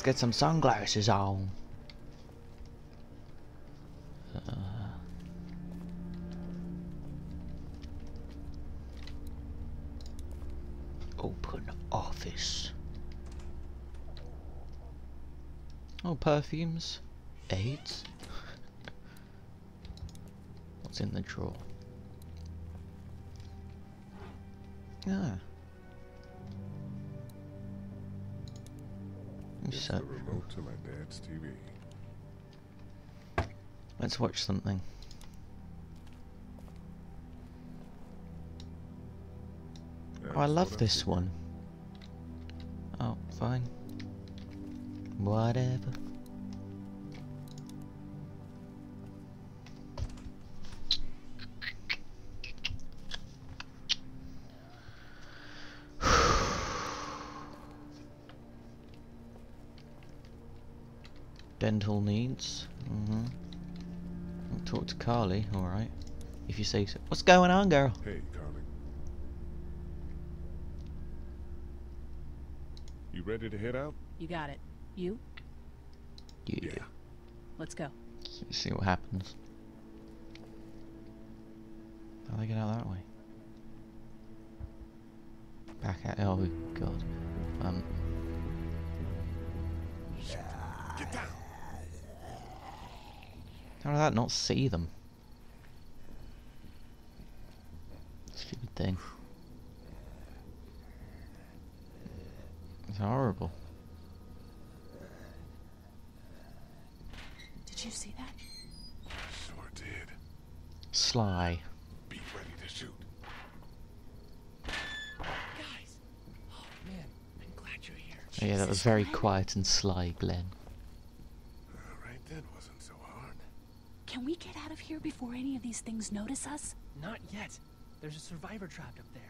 Let's get some sunglasses on. Uh, open office. Oh, perfumes. AIDS. What's in the drawer? Ah. It's the remote to my dad's TV. let's watch something. Oh, I love this one. Oh, fine. Whatever. Dental needs. Mm-hmm. I'll talk to Carley, alright. If you say so. What's going on, girl? Hey, Carley. You ready to head out? You got it. You? Yeah. Let's go. See- See what happens. How do they get out that way? Back at oh god. Um how did that not see them? Stupid thing. It's horrible. Did you see that? Sure did. Sly. Be ready to shoot. Guys! Oh man, I'm glad you're here. Oh, yeah, that was very quiet and sly, Glenn. Alright, that wasn't so hard. Can we get out of here before any of these things notice us? Not yet. There's a survivor trapped up there.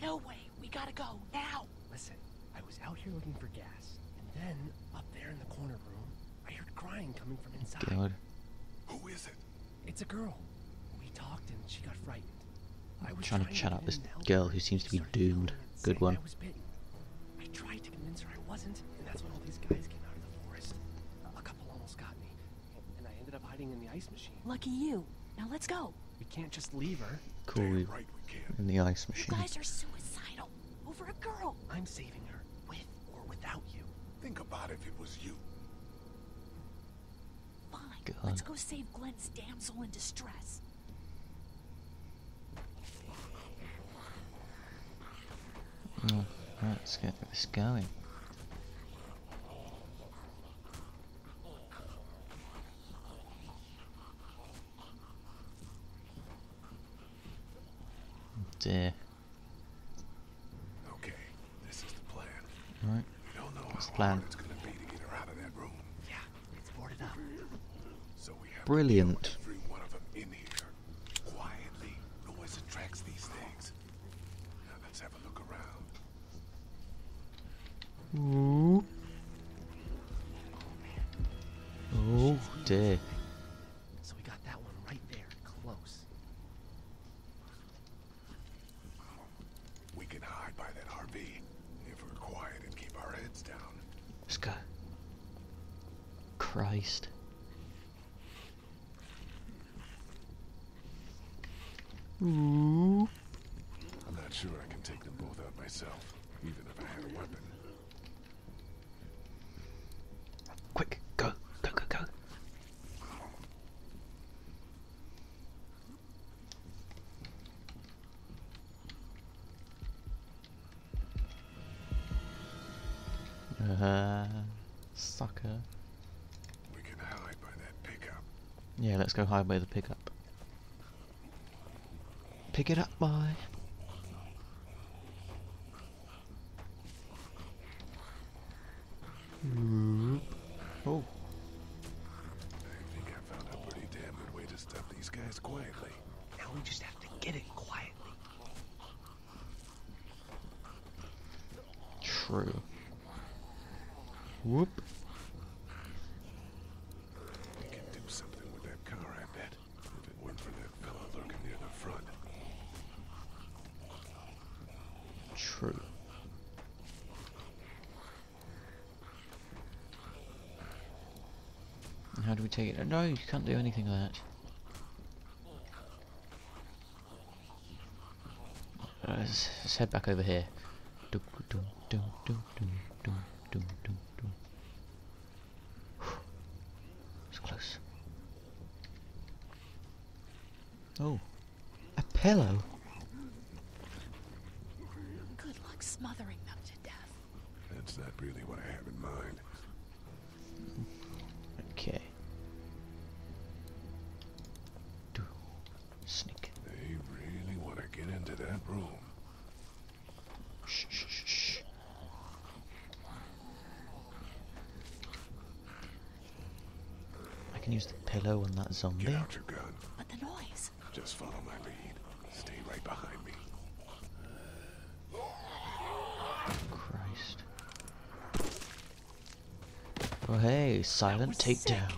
No way. We gotta go now. Listen, I was out here looking for gas, and then up there in the corner room, I heard crying coming from inside. God. Who is it? It's a girl. We talked and she got frightened. I was trying to chat up this in and help girl who seems to be doomed. Good one. I was bitten. I tried to convince her I wasn't, and that's when all these guys came hiding in the ice machine. Lucky you. Now let's go. We can't just leave her. Cool. Damn right we can. In the ice machine. You machine. guys are suicidal. Over a girl. I'm saving her, with or without you. Think about if it was you. Fine. God. Let's go save Glenn's damsel in distress. Oh, right, let's get this going. Dear. Okay, this is the plan. Right. We don't know What's how plan? hard it's gonna be to get her out of that room. Yeah, it's boarded up. So we have Brilliant. to every one of them in here. Quietly. Noise attracts these things. Now let's have a look around. Ooh. Oh dear. So we got that one right there, close. We can hide by that RV if we're quiet and keep our heads down. Let's go. Christ. Ooh. I'm not sure I can take them both out myself, even if I had a weapon. Quick, go, go, go, go. Uh, sucker. We can hide by that pickup. Yeah, let's go hide by the pickup. Pick it up, boy. Mm-hmm. Oh, I think I found a pretty damn good way to stop these guys quietly. Now we just have to get it quietly. true. Whoop. take it. No, you can't do anything with that. Let's, let's, head back over here. It's close. Oh, a pillow. Good luck smothering them to death. That's not really what I have in mind. Pillow on that zombie. Get out your gun. But the noise. Just follow my lead. Stay right behind me. Christ. Oh hey, silent takedown.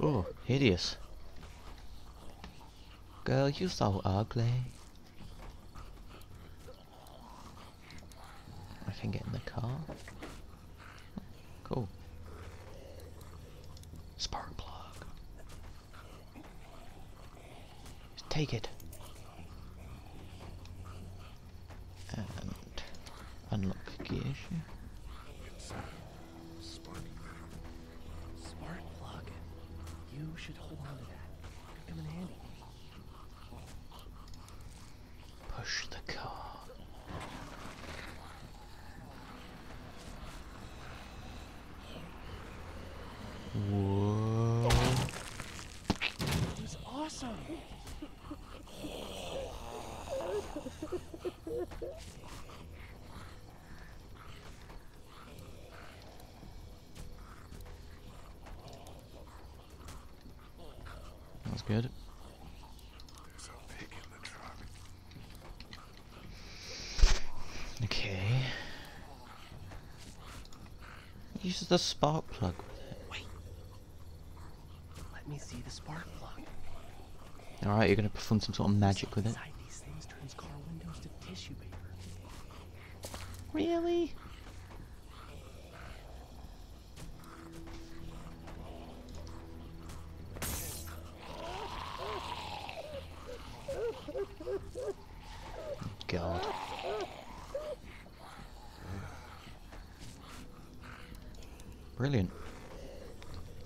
Oh, hideous. Girl, you so ugly. I can get in the car. Cool. Spark plug. Just take it. And unlock Spark plug. You should hold that. Come in handy. Push the car. Whoa. It was awesome. That's good. There's a pig in the truck. Okay. Use the spark plug with it. Wait. Let me see the spark plug. Alright, you're gonna perform some sort of magic with it. Inside these things turns car windows to tissue paper. Really? God. Brilliant.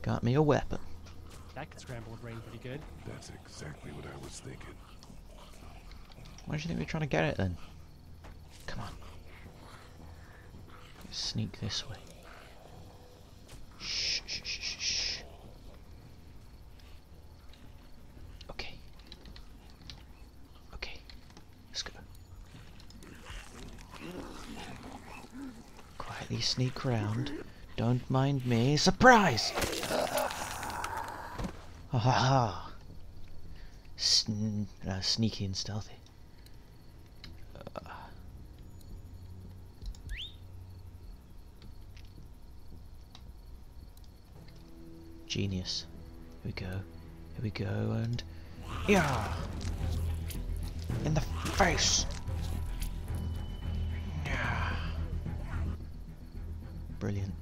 Got me a weapon. That could scramble a brain pretty good. That's exactly what I was thinking. Why do you think we're trying to get it then? Come on. Sneak this way. Shh, shh, shh, shh, shh. Okay. Okay. Let's go. Quietly sneak round. Don't mind me. Surprise! Ha ha ha. Sn uh, sneaky and stealthy. Genius. Here we go. Here we go, and yeah, in the face. Yeah. Brilliant.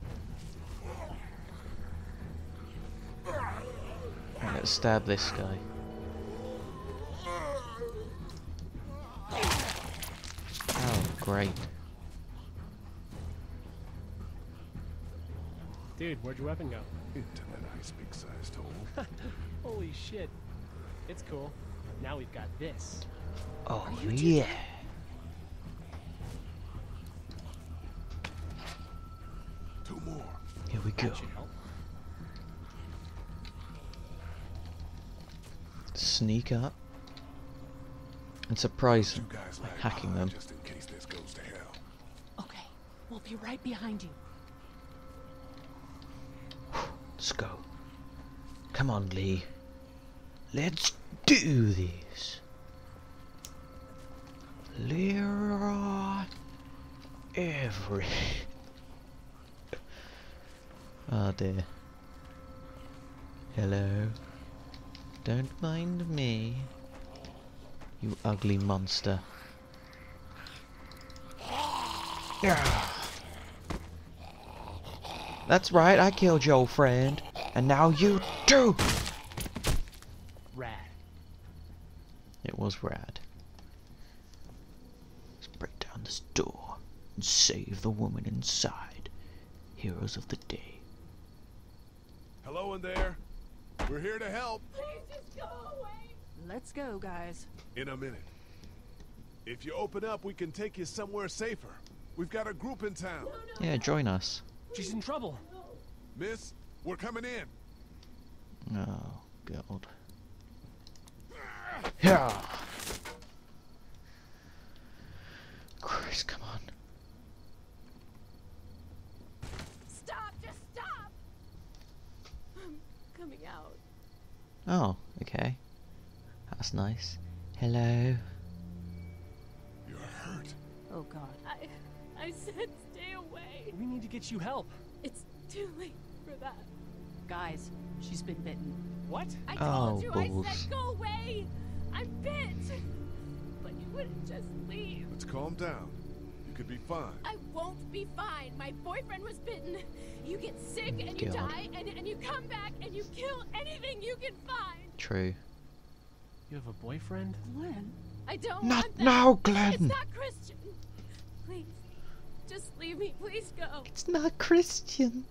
Right, let's stab this guy. Oh, great. Dude, where'd your weapon go? Into that nice big sized hole. Holy shit. It's cool. Now we've got this. Oh yeah. Two more. Here we go. That should help. Sneak up and surprise You them guys by hacking them. just in case this goes to hell. Okay, we'll be right behind you. Let's go. Come on, Lee. Let's do this. Leroy Every. Oh ah, dear. Hello. Don't mind me. You ugly monster. Yeah. That's right, I killed your friend. And now you too! Rad. It was rad. Let's break down this door and save the woman inside. Heroes of the day. Hello in there. We're here to help. Please just go away. Let's go, guys. In a minute. If you open up, we can take you somewhere safer. We've got a group in town. Yeah, join us. She's in trouble. Miss, we're coming in. Oh, God. Yeah. Chris, come on. Oh, okay. That's nice. Hello. You're hurt. Oh, God. I I said stay away. We need to get you help. It's too late for that. Guys, she's been bitten. What? I oh, told Oh, you I said go away. I'm bit. But you wouldn't just leave. Let's calm down. You could be fine. I won't be fine. My boyfriend was bitten. You get sick and you God. die, and, and you come back and you kill anything you can find. True. You have a boyfriend? Glenn? I don't Not want that. now, It's Glenn. not Christian. Please, just leave me. Please go. It's not Christian.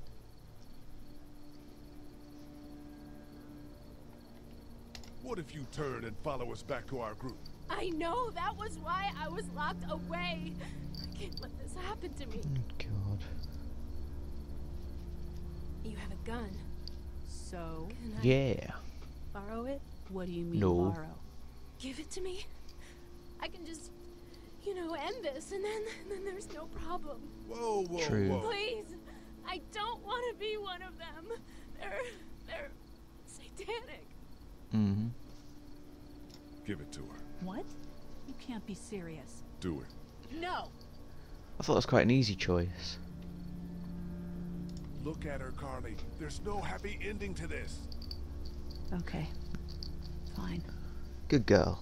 What if you turn and follow us back to our group? I know that was why I was locked away. I can't let this happen to me. Oh, God. You have a gun. So, Can I Yeah. borrow it? what do you mean, No. borrow? Give it to me. I can just, you know, end this, and then then there's no problem. Whoa, whoa, True. whoa. Please, I don't want to be one of them. They're they're satanic. Mm-hmm. Give it to her. What? You can't be serious. Do it. No. I thought that was quite an easy choice. Look at her, Carley. There's no happy ending to this. Okay. Fine. Good girl.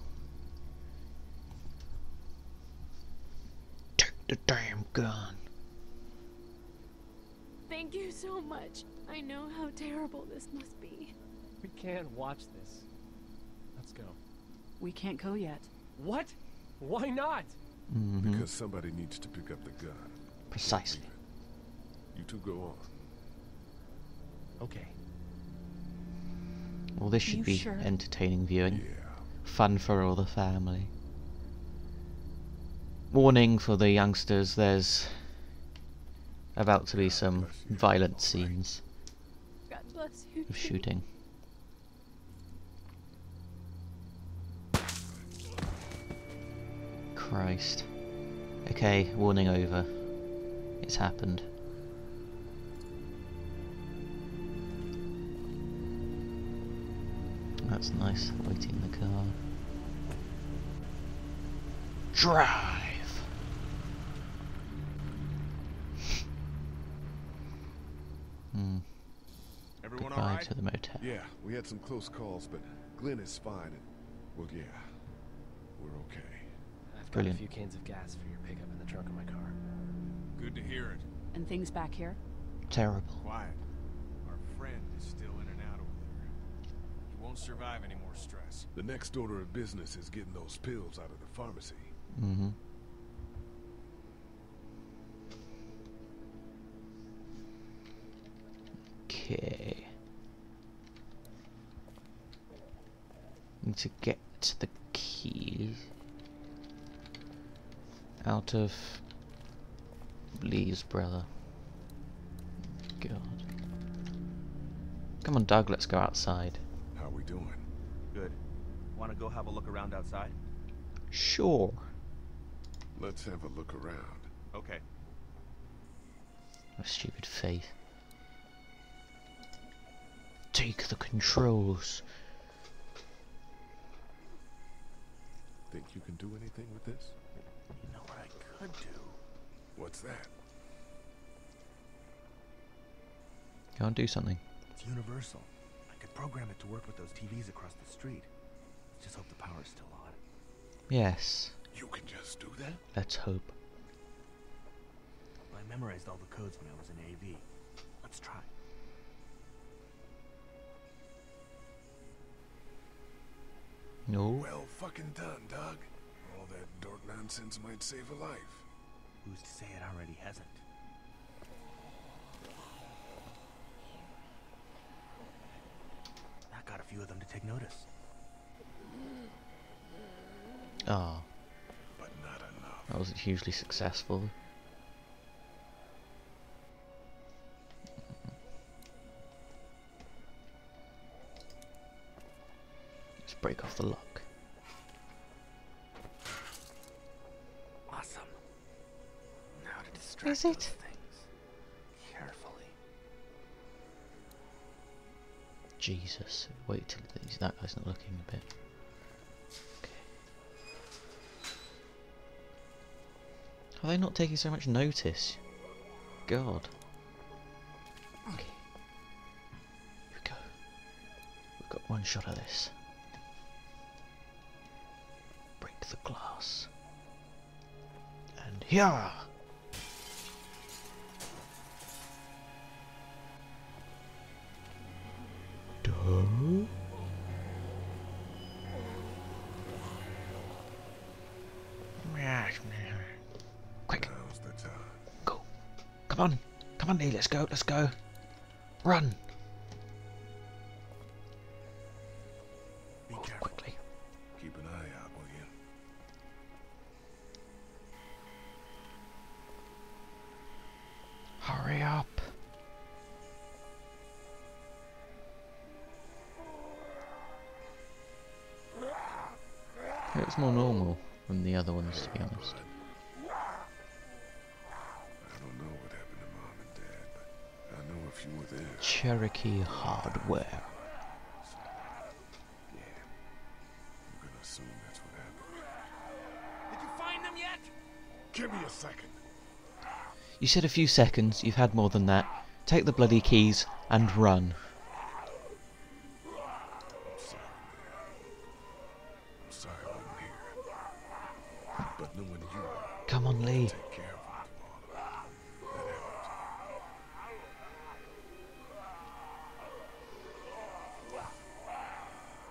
Take the damn gun. Thank you so much. I know how terrible this must be. We can't watch this. Let's go. We can't go yet. What? Why not? Mm-hmm. Because somebody needs to pick up the gun. Precisely. You two go on. Okay. Well, this should be sure? entertaining viewing. Yeah. Fun for all the family. Warning for the youngsters, there's about to be some violent scenes God bless you. of shooting. Christ. Okay, warning over. It's happened. That's nice, waiting in the car. Drive! hmm, Everyone goodbye all right? to the motel. Yeah, we had some close calls, but Glenn is fine. And, well, yeah, we're okay. I've got a few cans of gas for your pickup in the trunk of my car. Good to hear it. And things back here? Terrible. Quiet. Our friend is still in and out over there. He won't survive any more stress. The next order of business is getting those pills out of the pharmacy. Mm-hmm. Okay. Need to get to the keys out of Lee's brother. God. Come on, Doug. Let's go outside. How are we doing? Good. Want to go have a look around outside? Sure. Let's have a look around. Okay. A stupid face. Take the controls. Think you can do anything with this? Could do? What's that? Go and do something. It's universal. I could program it to work with those TVs across the street. Just hope the power's still on. Yes. You can just do that? Let's hope. I memorized all the codes when I was in AV. Let's Let's try. No. Well fucking done, Doug. All that dork nonsense might save a life. Who's to say it already hasn't? That got a few of them to take notice. Ah, But not enough. that wasn't hugely successful. Let's break off the lock. To distract Is it? things. Carefully. Jesus. Wait till these, that guy's not looking a bit. Okay. Are they not taking so much notice? God. Okay. Here we go. We've got one shot of this. Break the glass. And here! Duh. Quick, Now's the time. go. Come on. Come on, Lee, let's go, let's go. Run. Be careful. Quickly. Keep an eye out, will you? Hurry up. Looks more normal than the other ones, to be honest. I don't know what happened to Mom and Dad, but I know if you were there. Cherokee Hardware. Yeah. I'm gonna assume that's what happened. Did you find them yet? Give me a second. You said a few seconds, you've had more than that. Take the bloody keys and run. Come on, Lee.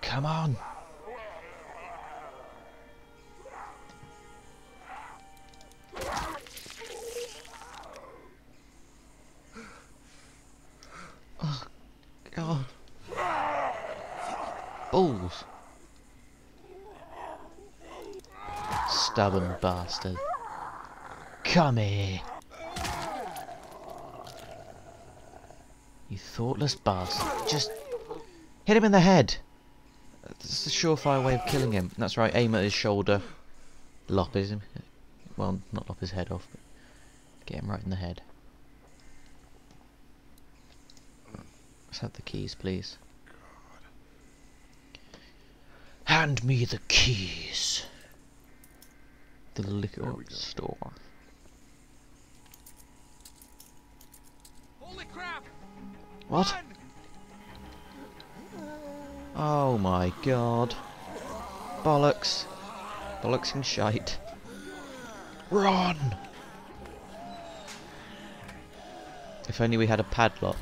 Come on. Oh, God. Balls. Stubborn bastard. Come here. You thoughtless bastard. Just hit him in the head. That's a surefire way of killing him. That's right, aim at his shoulder. Lop his well, not lop his head off, but get him right in the head. Let's have the keys, please. Hand me the keys. The liquor store. Holy crap! What? Oh my god. Bollocks. Bollocks and shite. Run! If only we had a padlock.